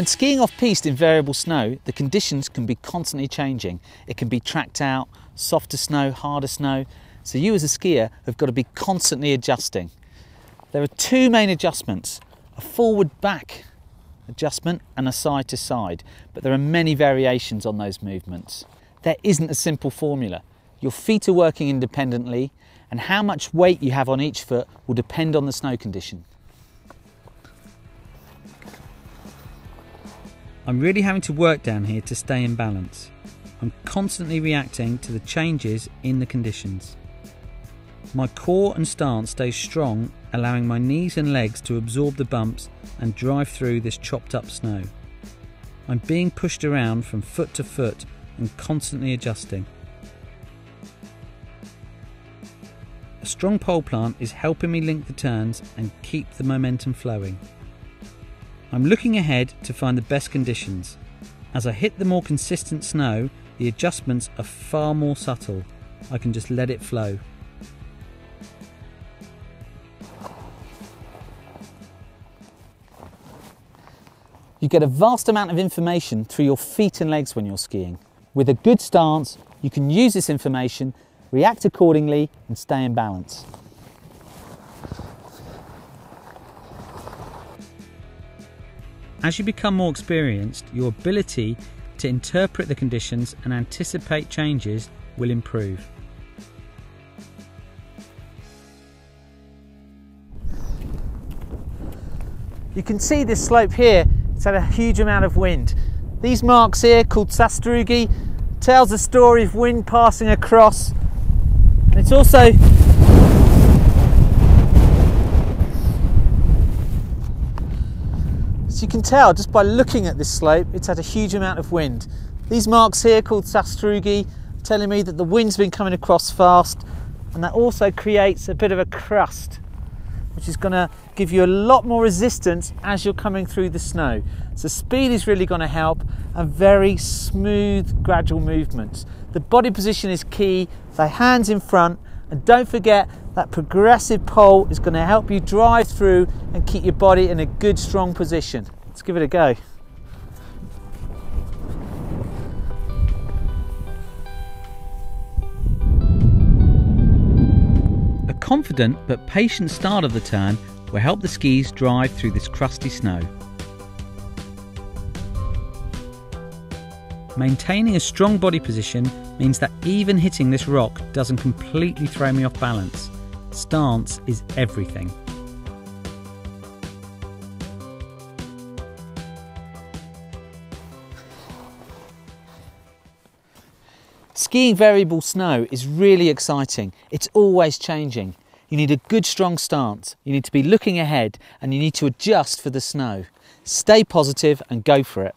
When skiing off-piste in variable snow, the conditions can be constantly changing. It can be tracked out, softer snow, harder snow. So you as a skier have got to be constantly adjusting. There are two main adjustments, a forward-back adjustment and a side-to-side, but there are many variations on those movements. There isn't a simple formula. Your feet are working independently and how much weight you have on each foot will depend on the snow condition. I'm really having to work down here to stay in balance. I'm constantly reacting to the changes in the conditions. My core and stance stays strong, allowing my knees and legs to absorb the bumps and drive through this chopped up snow. I'm being pushed around from foot to foot and constantly adjusting. A strong pole plant is helping me link the turns and keep the momentum flowing. I'm looking ahead to find the best conditions. As I hit the more consistent snow, the adjustments are far more subtle. I can just let it flow. You get a vast amount of information through your feet and legs when you're skiing. With a good stance, you can use this information, react accordingly and stay in balance. As you become more experienced, your ability to interpret the conditions and anticipate changes will improve. You can see this slope here, it's had a huge amount of wind. These marks here, called Sastrugi, tells the story of wind passing across. It's also You can tell just by looking at this slope, it's had a huge amount of wind. These marks here called sastrugi telling me that the wind's been coming across fast and that also creates a bit of a crust which is going to give you a lot more resistance as you're coming through the snow. So speed is really going to help and very smooth gradual movements. The body position is key, the hands in front and don't forget that progressive pole is going to help you drive through and keep your body in a good strong position. Let's give it a go. A confident but patient start of the turn will help the skis drive through this crusty snow. Maintaining a strong body position means that even hitting this rock doesn't completely throw me off balance. Stance is everything. Skiing variable snow is really exciting. It's always changing. You need a good strong stance. You need to be looking ahead and you need to adjust for the snow. Stay positive and go for it.